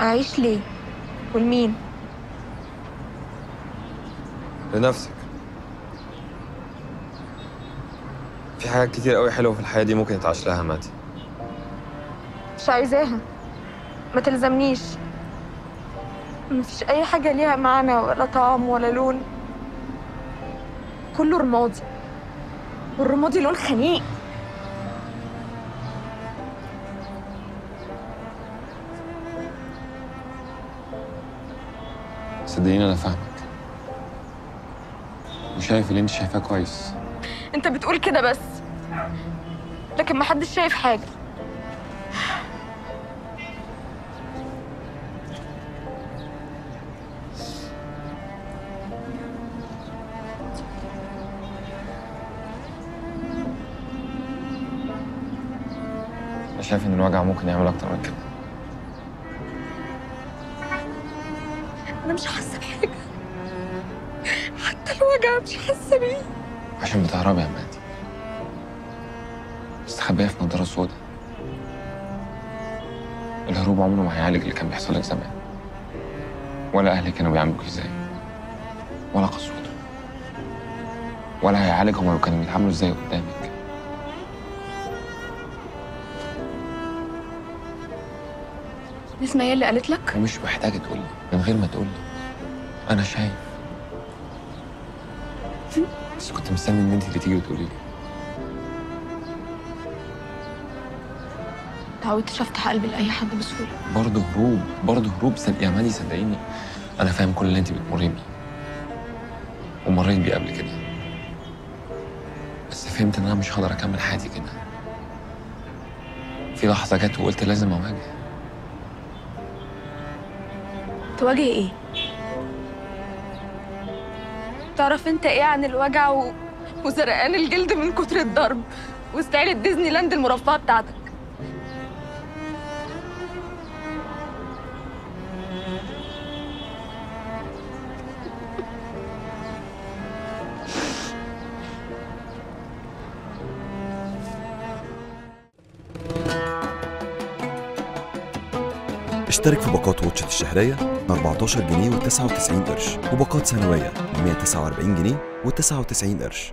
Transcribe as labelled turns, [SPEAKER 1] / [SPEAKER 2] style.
[SPEAKER 1] أعيش ليه؟ ولمين؟
[SPEAKER 2] لنفسك. في حاجات كتير قوي حلوة في الحياة دي ممكن يتعاش لها ماتي.
[SPEAKER 1] مش عايزاها. ما تلزمنيش. مفيش أي حاجة ليها معنى ولا طعم ولا لون. كله رمادي. والرمادي لون خنيق
[SPEAKER 2] صدقيني أنا فاهمك. وشايف اللي أنت شايفاه كويس.
[SPEAKER 1] أنت بتقول كده بس. لكن محدش شايف حاجة.
[SPEAKER 2] أنا شايف إن الوجع ممكن يعمل أكتر من كده.
[SPEAKER 1] أنا مش حاسة بحاجة. حتى الوجع مش حاسة بيه.
[SPEAKER 2] عشان بتهربي يا ماتي مستخبية في نضارة سودا. الهروب عمره ما هيعالج اللي كان بيحصل لك زمان. ولا اهلك كانوا بيعاملوك إزاي. ولا قسوته ولا هيعالج هما لو كانوا بيتعاملوا إزاي قدامك
[SPEAKER 1] نسمة هي اللي قالت لك؟
[SPEAKER 2] ومش محتاجة تقولي من غير ما تقولي أنا شايف. بس كنت مستني إن أنت اللي تيجي وتقولي لي.
[SPEAKER 1] متعودتش أفتح قلبي لأي حد بسهولة.
[SPEAKER 2] برضه هروب برضه هروب. يا مادي صدقيني. أنا فاهم كل اللي أنت بتمري بيه. ومريت بيه قبل كده. بس فهمت إن أنا مش هقدر أكمل حياتي كده. في لحظة جت وقلت لازم أواجه.
[SPEAKER 1] تواجه إيه؟ تعرف انت إيه عن الوجع و... وزرقان الجلد من كتر الضرب واستعيلة ديزني لاند المرفهة بتاعتك
[SPEAKER 3] اشترك في باقات واتشت الشهرية ب 14 جنيه و99 قرش وباقات سنوية ب 149 جنيه و99 قرش.